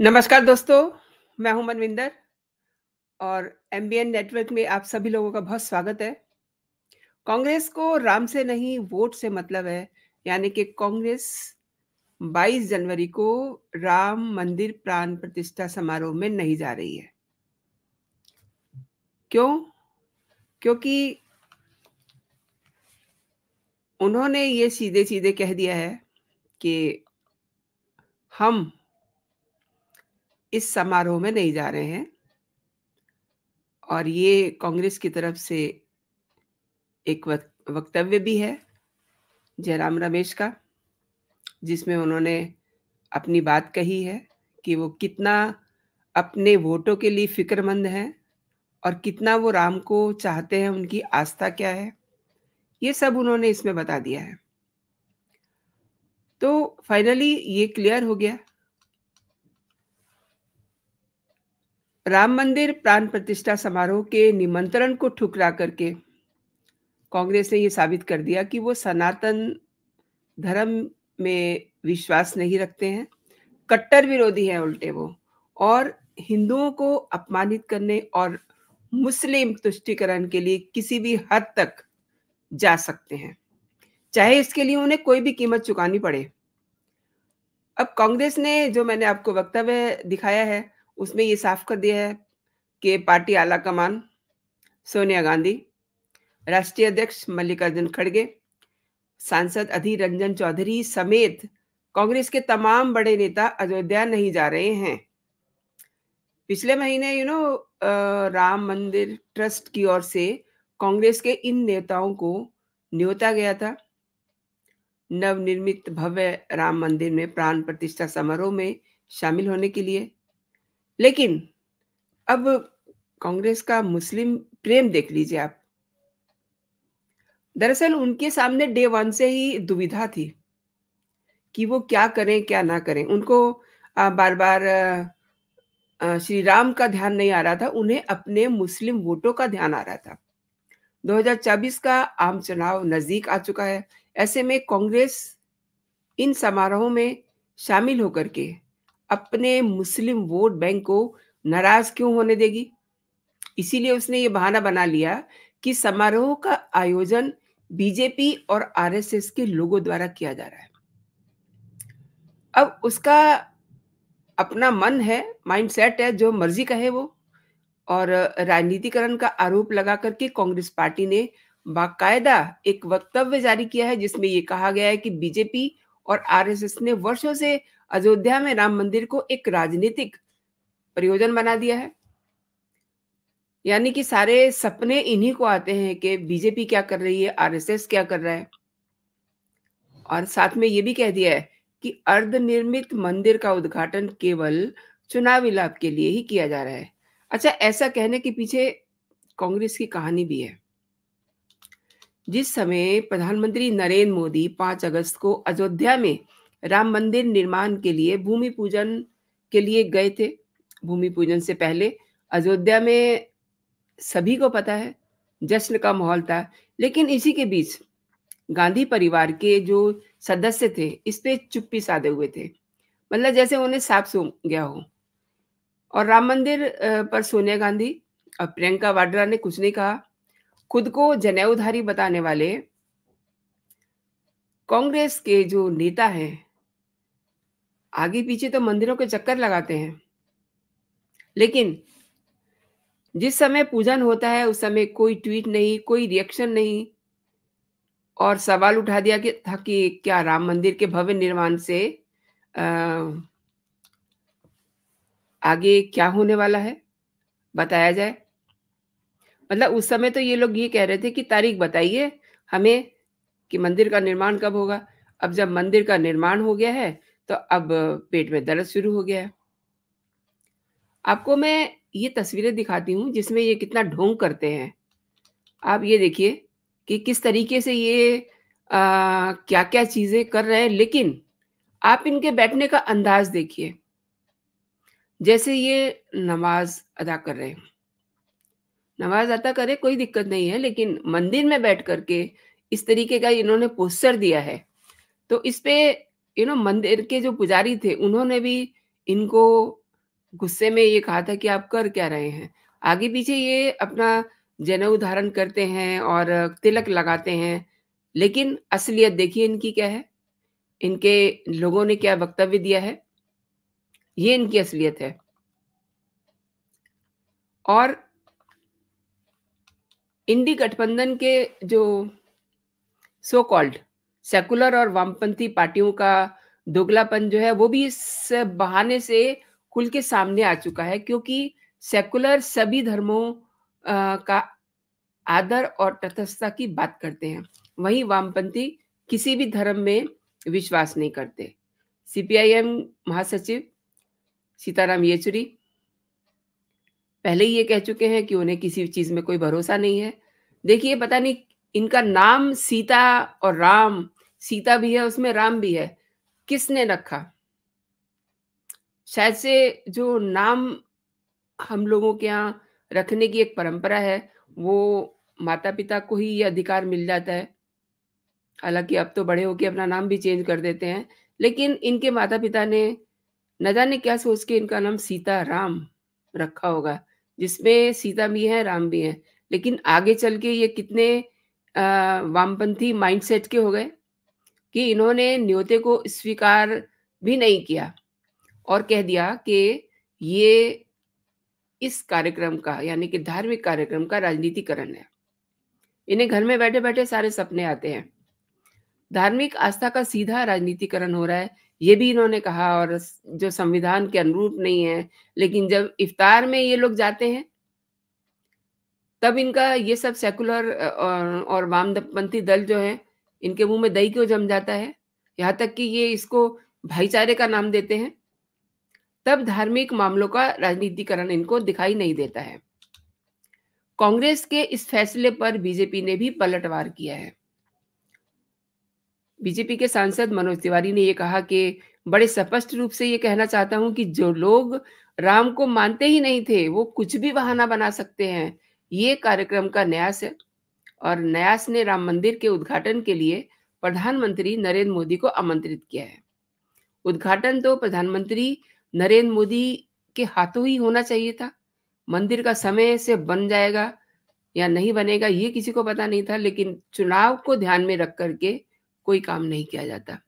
नमस्कार दोस्तों, मैं हूँ मनविंदर और एमबीएन नेटवर्क में आप सभी लोगों का बहुत स्वागत है। कांग्रेस को राम से नहीं वोट से मतलब है, यानी कि कांग्रेस 22 जनवरी को राम मंदिर प्राण प्रतिष्ठा समारोह में नहीं जा रही है। क्यों? क्योंकि उन्होंने ये सीधे-सीधे कह दिया है कि हम इस समारोह में नहीं जा रहे हैं। और ये कांग्रेस की तरफ़ से एक वक्तव्य भी है, जयराम रमेश का, जिसमें उन्होंने अपनी बात कही है कि वो कितना अपने वोटों के लिए फ़िक्रमंद हैं और कितना वो राम को चाहते हैं, उनकी आस्था क्या है, ये सब उन्होंने इसमें बता दिया है। तो फाइनली ये क्लियर हो गया राम मंदिर प्राण प्रतिष्ठा समारोह के निमंत्रण को ठुकरा करके कांग्रेस ने ये साबित कर दिया कि वो सनातन धर्म में विश्वास नहीं रखते हैं, कट्टर विरोधी हैं उल्टे वो, और हिंदुओं को अपमानित करने और मुस्लिम तुष्टिकरण के लिए किसी भी हद तक जा सकते हैं। चाहे इसके लिए उन्हें कोई भी कीमत चुकानी पड़े। अब कांग्रेस ने जो मैंने आपको वक्तव्य दिखाया है उसमें ये साफ़ कर दिया है कि पार्टी आला कमान सोनिया गांधी, राष्ट्रीय अध्यक्ष मल्लिकार्जुन खड़गे, सांसद अधीर रंजन चौधरी समेत कांग्रेस के तमाम बड़े नेता अयोध्या नहीं जा रहे हैं। पिछले महीने यू नो राम मंदिर ट्रस्ट की ओर से कांग्रेस के इन नेताओं को न्योता गया था। नवनिर्मित भव्य राम मंदिर में प्राण प्रतिष्ठा समारोह में शामिल होने के लिए लेकिन अब कांग्रेस का मुस्लिम प्रेम देख लीजिए आप। दरअसल उनके सामने डे वन से ही दुविधा थी कि वो क्या करें, क्या ना करें। उनको बार बार श्री राम का ध्यान नहीं आ रहा था, उन्हें अपने मुस्लिम वोटों का ध्यान आ रहा था। 2024 का आम चुनाव नज़दीक आ चुका है। ऐसे में कांग्रेस इन समारोहों में शामिल होकर के अपने मुस्लिम वोट बैंक को नाराज़ क्यों होने देगी? इसीलिए उसने ये बहाना बना लिया कि समारोह का आयोजन बीजेपी और आरएसएस के लोगों द्वारा किया जा रहा है। अब उसका अपना मन है माइंडसेट है, जो मर्ज़ी कहे वो, और राजनीतिकरण का आरोप लगा करके कांग्रेस पार्टी ने बाकायदा एक वक्तव्य जारी किया है, जिसमें ये कहा गया है कि बीजेपी और आरएसएस ने वर्षों से अयोध्या में राम मंदिर को एक राजनीतिक प्रयोजन बना दिया है। यानी कि सारे सपने इन्हीं को आते हैं कि बीजेपी क्या कर रही है, आरएसएस क्या कर रहा है। और साथ में ये भी कह दिया है कि अर्धनिर्मित मंदिर का उद्घाटन केवल चुनावी लाभ के लिए ही किया जा रहा है। अच्छा ऐसा कहने के पीछे कांग्रेस की कहानी भी है। जिस समय प्रधानमंत्री नरेंद्र मोदी 5 अगस्त को अयोध्या में राम मंदिर निर्माण के लिए भूमि पूजन के लिए गए थे। भूमि पूजन से पहले अयोध्या में सभी को पता है, जश्न का माहौल था। लेकिन इसी के बीच गांधी परिवार के जो सदस्य थे, इस पे चुप्पी साधे हुए थे। मतलब जैसे उन्हें साफ़ सो गया हो। और राम मंदिर पर सोनिया गांधी और प्रियंका वाड्रा ने कुछ नहीं कहा। खुद को जनेऊधारी बताने वाले कांग्रेस के जो नेता हैं आगे पीछे तो मंदिरों के चक्कर लगाते हैं। लेकिन जिस समय पूजन होता है उस समय कोई ट्वीट नहीं कोई रिएक्शन नहीं और सवाल उठा दिया कि था कि क्या राम मंदिर के भव्य निर्माण से आ, आगे क्या होने वाला है? बताया जाए। मतलब उस समय तो ये लोग ये कह रहे थे कि तारीख बताइए हमें कि मंदिर का निर्माण कब होगा? अब जब मंदिर का निर्माण हो गया है तो अब पेट में दर्द शुरू हो गया है। आपको मैं ये तस्वीरें दिखाती हूँ जिसमें ये कितना ढोंग करते हैं। आप ये देखिए कि किस तरीके से ये आ, क्या क्या चीज़ें कर रहे हैं लेकिन आप इनके बैठने का अंदाज देखिए। जैसे ये नमाज़ अदा कर रहे हैं। नमाज़ अदा करे कोई दिक्कत नहीं है लेकिन मंदिर में बैठ करके इस तरीके का इन्होंने पोस्टर दिया है। तो इस पे यू नो मंदिर के जो पुजारी थे, उन्होंने भी इनको गुस्से में ये कहा था कि आप कर क्या रहे हैं? आगे पीछे ये अपना जनेऊ धारण करते हैं और तिलक लगाते हैं, लेकिन असलियत देखिए इनकी क्या है? इनके लोगों ने क्या वक्तव्य दिया है? ये इनकी असलियत है। और इंडी गठबंधन के जो सो कॉल्ड सेकुलर और वामपंथी पार्टियों का दोगलापन जो है, वो भी इस बहाने से खुल के सामने आ चुका है, क्योंकि सेकुलर सभी धर्मों का आदर और तटस्थता की बात करते हैं। वहीं वामपंथी किसी भी धर्म में विश्वास नहीं करते। सीपीआईएम महासचिव सीताराम येचुरी पहले ही ये कह चुके हैं कि उन्हें किसी चीज़ में कोई भरोसा नहीं है। देखिए, पता नहीं इनका नाम सीता और राम सीता भी है, उसमें राम भी है। किसने रखा? शायद से जो नाम हम लोगों के यहाँ रखने की एक परंपरा है, वो माता पिता को ही ये अधिकार मिल जाता है। हालाँकि अब तो बड़े होके अपना नाम भी चेंज कर देते हैं, लेकिन इनके माता पिता ने न जाने क्या सोच के इनका नाम सीता राम रखा होगा, जिसमें सीता भी है, राम भी है। लेकिन आगे चल के ये कितने वामपंथी माइंडसेट के हो गए। कि इन्होंने न्योते को स्वीकार भी नहीं किया और कह दिया कि ये इस कार्यक्रम का, यानी कि धार्मिक कार्यक्रम का राजनीतिकरण है। इन्हें घर में बैठे बैठे सारे सपने आते हैं। धार्मिक आस्था का सीधा राजनीतिकरण हो रहा है, ये भी इन्होंने कहा और जो संविधान के अनुरूप नहीं है, लेकिन जब इफ्तार में ये लोग जाते हैं, तब इनका ये सब सेकुलर और वामपंथी दल जो है इनके मुँह में दही क्यों जम जाता है? यहाँ तक कि ये इसको भाईचारे का नाम देते हैं। तब धार्मिक मामलों का राजनीतिकरण इनको दिखाई नहीं देता है। कांग्रेस के इस फैसले पर बीजेपी ने भी पलटवार किया है। बीजेपी के सांसद मनोज तिवारी ने यह कहा कि बड़े स्पष्ट रूप से ये कहना चाहता हूँ कि जो लोग राम को मानते ही नहीं थे, वो कुछ भी बहाना बना सकते हैं। ये कार्यक्रम का न्यास है। और न्यास ने राम मंदिर के उद्घाटन के लिए प्रधानमंत्री नरेंद्र मोदी को आमंत्रित किया है। उद्घाटन तो प्रधानमंत्री नरेंद्र मोदी के हाथों ही होना चाहिए था। मंदिर का समय से बन जाएगा या नहीं बनेगा ये किसी को पता नहीं था, लेकिन चुनाव को ध्यान में रख करके कोई काम नहीं किया जाता।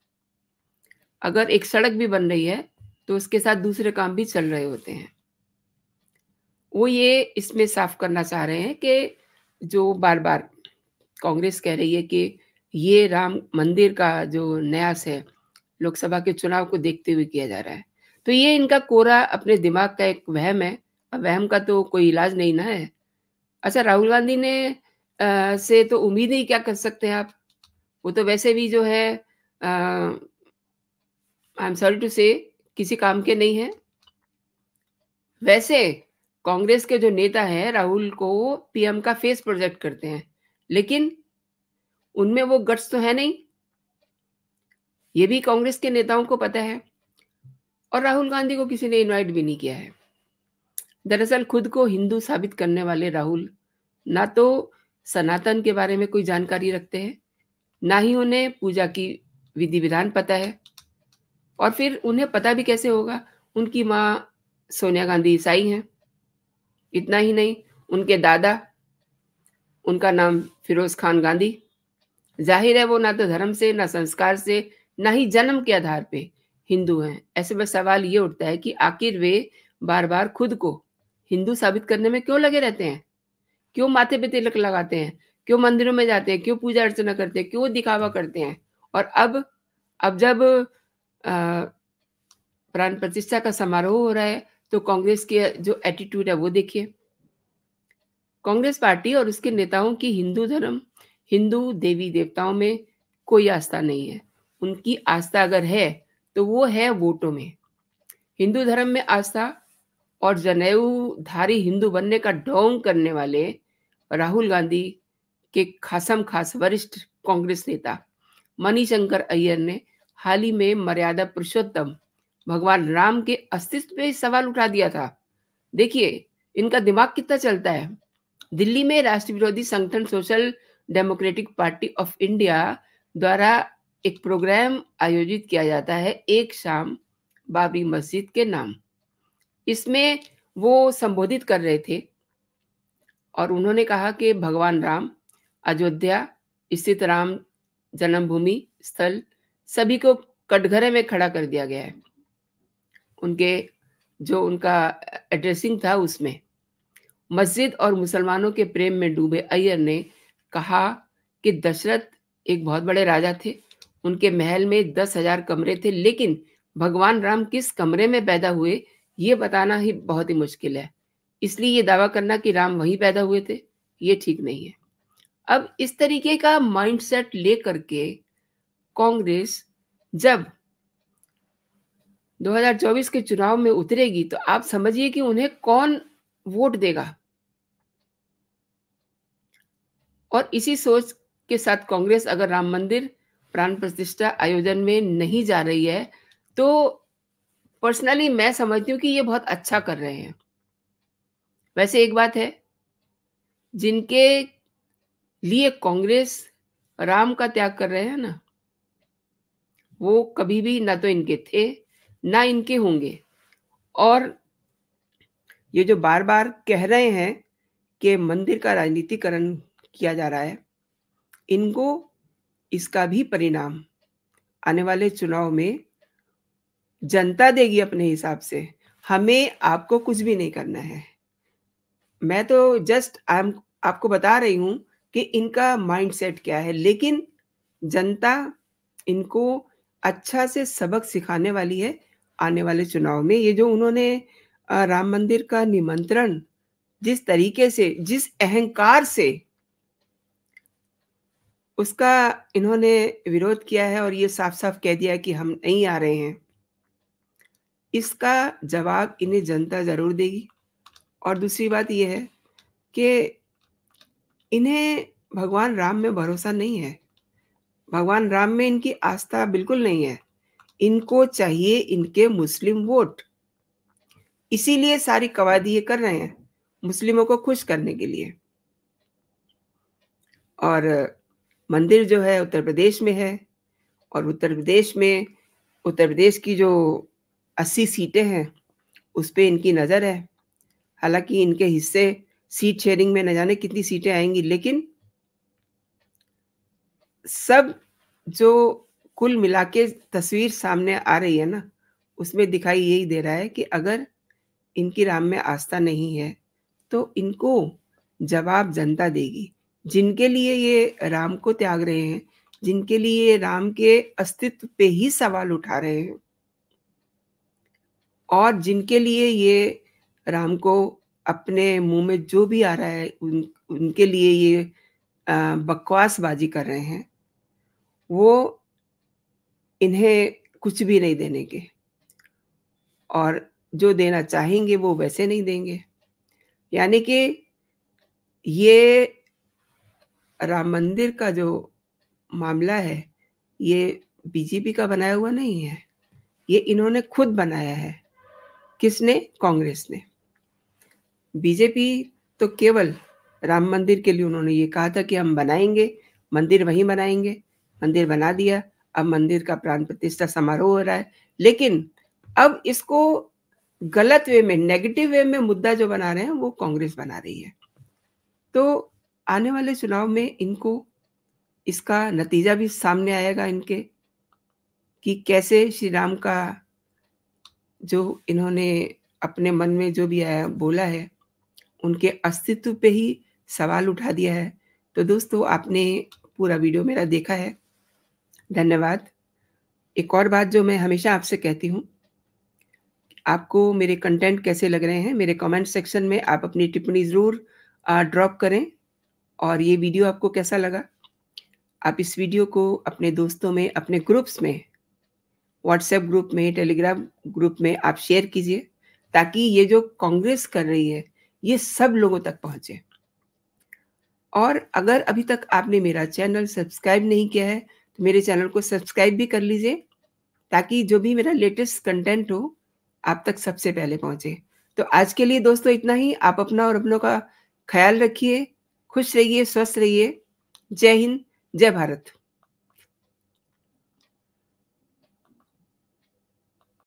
अगर एक सड़क भी बन रही है तो उसके साथ दूसरे काम भी चल रहे होते हैं। वो ये इसमें साफ़ करना चाह रहे हैं कि जो बार बार कांग्रेस कह रही है कि ये राम मंदिर का जो न्यास है लोकसभा के चुनाव को देखते हुए किया जा रहा है। तो ये इनका कोरा अपने दिमाग का एक वहम है। वहम का तो कोई इलाज नहीं ना है। अच्छा राहुल गांधी ने आ, से तो उम्मीद ही क्या कर सकते हैं आप? वो तो वैसे भी जो है आई एम सॉरी टू से किसी काम के नहीं है। वैसे कांग्रेस के जो नेता है राहुल को पीएम का फेस प्रोजेक्ट करते हैं। लेकिन उनमें वो गट्स तो है नहीं। ये भी कांग्रेस के नेताओं को पता है और राहुल गांधी को किसी ने इनवाइट भी नहीं किया है। दरअसल खुद को हिंदू साबित करने वाले राहुल ना तो सनातन के बारे में कोई जानकारी रखते हैं, ना ही उन्हें पूजा की विधि विधान पता है और फिर उन्हें पता भी कैसे होगा? उनकी माँ सोनिया गांधी ईसाई हैं। इतना ही नहीं, उनके दादा, उनका नाम फिरोज खान गांधी। ज़ाहिर है वो ना तो धर्म से, ना संस्कार से, ना ही जन्म के आधार पे हिंदू हैं। ऐसे में सवाल ये उठता है कि आखिर वे बार बार खुद को हिंदू साबित करने में क्यों लगे रहते हैं? क्यों माथे पे तिलक लगाते हैं? क्यों मंदिरों में जाते हैं? क्यों पूजा अर्चना करते हैं? क्यों दिखावा करते हैं? और अब अब जब प्राण प्रतिष्ठा का समारोह हो रहा है तो कांग्रेस के जो एटीट्यूड है वो देखिए। कांग्रेस पार्टी और उसके नेताओं की हिंदू धर्म, हिंदू देवी देवताओं में कोई आस्था नहीं है। उनकी आस्था अगर है तो वो है वोटों में। हिंदू धर्म में आस्था और जनेऊ धारी हिंदू बनने का ढोंग करने वाले राहुल गांधी के खासम खास वरिष्ठ कांग्रेस नेता मणिशंकर अय्यर ने हाल ही में मर्यादा पुरुषोत्तम, भगवान राम के अस्तित्व पे सवाल उठा दिया था। देखिए, इनका दिमाग कितना चलता है। दिल्ली में राष्ट्र विरोधी संगठन Social Democratic Party of India द्वारा एक प्रोग्राम आयोजित किया जाता है, एक शाम बाबरी मस्जिद के नाम। इसमें वो संबोधित कर रहे थे और उन्होंने कहा कि भगवान राम, अयोध्या, स्थित राम जन्मभूमि स्थल सभी को कटघरे में खड़ा कर दिया गया है। उनके जो उनका एड्रेसिंग था उसमें। मस्जिद और मुसलमानों के प्रेम में डूबे अय्यर ने कहा कि दशरथ एक बहुत बड़े राजा थे। उनके महल में दस हज़ार कमरे थे, लेकिन भगवान राम किस कमरे में पैदा हुए, ये बताना ही बहुत ही मुश्किल है। इसलिए ये दावा करना कि राम वहीं पैदा हुए थे, ये ठीक नहीं है। अब इस तरीके का माइंडसेट लेकर के कांग्रेस जब 2024 के चुनाव में उतरेगी तो आप समझिए कि उन्हें कौन वोट देगा। और इसी सोच के साथ कांग्रेस अगर राम मंदिर प्राण प्रतिष्ठा आयोजन में नहीं जा रही है तो पर्सनली मैं समझती हूँ कि ये बहुत अच्छा कर रहे हैं। वैसे एक बात है, जिनके लिए कांग्रेस राम का त्याग कर रहे हैं ना, वो कभी भी ना तो इनके थे, ना इनके होंगे। और ये जो बार बार कह रहे हैं कि मंदिर का राजनीतिकरण किया जा रहा है। इनको इसका भी परिणाम आने वाले चुनाव में जनता देगी अपने हिसाब से। हमें आपको कुछ भी नहीं करना है। मैं तो जस्ट आई आपको बता रही हूँ कि इनका माइंडसेट क्या है, लेकिन जनता इनको अच्छा से सबक सिखाने वाली है आने वाले चुनाव में। ये जो उन्होंने राम मंदिर का निमंत्रण जिस तरीके से, जिस अहंकार से उसका इन्होंने विरोध किया है और ये साफ़ साफ़ कह दिया कि हम नहीं आ रहे हैं। इसका जवाब इन्हें जनता ज़रूर देगी। और दूसरी बात यह है कि इन्हें भगवान राम में भरोसा नहीं है। भगवान राम में इनकी आस्था बिल्कुल नहीं है। इनको चाहिए इनके मुस्लिम वोट। इसीलिए सारी कवादी ये कर रहे हैं मुस्लिमों को खुश करने के लिए। और मंदिर जो है उत्तर प्रदेश में है और उत्तर प्रदेश में, उत्तर प्रदेश की जो अस्सी सीटें हैं, उस पर इनकी नज़र है। हालाँकि इनके हिस्से सीट शेयरिंग में न जाने कितनी सीटें आएँगी, लेकिन सब जो कुल मिला के तस्वीर सामने आ रही है ना, उसमें दिखाई यही दे रहा है कि अगर इनकी राम में आस्था नहीं है तो इनको जवाब जनता देगी। जिनके लिए ये राम को त्याग रहे हैं, जिनके लिए राम के अस्तित्व पे ही सवाल उठा रहे हैं, और जिनके लिए ये राम को अपने मुँह में जो भी आ रहा है, उन, उनके लिए ये बकवासबाजी कर रहे हैं, वो इन्हें कुछ भी नहीं देने के, और जो देना चाहेंगे वो वैसे नहीं देंगे। यानी कि ये राम मंदिर का जो मामला है, ये बीजेपी का बनाया हुआ नहीं है। ये इन्होंने खुद बनाया है। किसने? कांग्रेस ने। बीजेपी तो केवल राम मंदिर के लिए उन्होंने ये कहा था कि हम बनाएँगे, मंदिर वहीं बनाएँगे। मंदिर बना दिया। अब मंदिर का प्राण प्रतिष्ठा समारोह हो रहा है। लेकिन अब इसको गलत वे में नेगेटिव वे में मुद्दा जो बना रहे हैं, वो कांग्रेस बना रही है। तो आने वाले चुनाव में इनको, इसका नतीजा भी सामने आएगा इनके, कि कैसे श्री राम का जो इन्होंने अपने मन में जो भी आया, बोला है, उनके अस्तित्व पे ही सवाल उठा दिया है। तो दोस्तों, आपने पूरा वीडियो मेरा देखा है। धन्यवाद। एक और बात जो मैं हमेशा आपसे कहती हूँ, आपको मेरे कंटेंट कैसे लग रहे हैं, मेरे कमेंट सेक्शन में आप अपनी टिप्पणी ज़रूर ड्रॉप करें। और ये वीडियो आपको कैसा लगा? आप इस वीडियो को अपने दोस्तों में, अपने ग्रुप्स में व्हाट्सएप ग्रुप में टेलीग्राम ग्रुप में आप शेयर कीजिए, ताकि ये जो कांग्रेस कर रही है, ये सब लोगों तक पहुँचे। और अगर अभी तक आपने मेरा चैनल सब्सक्राइब नहीं किया है तो मेरे चैनल को सब्सक्राइब भी कर लीजिए, ताकि जो भी मेरा लेटेस्ट कंटेंट हो, आप तक सबसे पहले पहुँचे। तो आज के लिए दोस्तों इतना ही। आप अपना और अपनों का ख्याल रखिए। खुश रहिए स्वस्थ रहिए। जय हिंद जय भारत।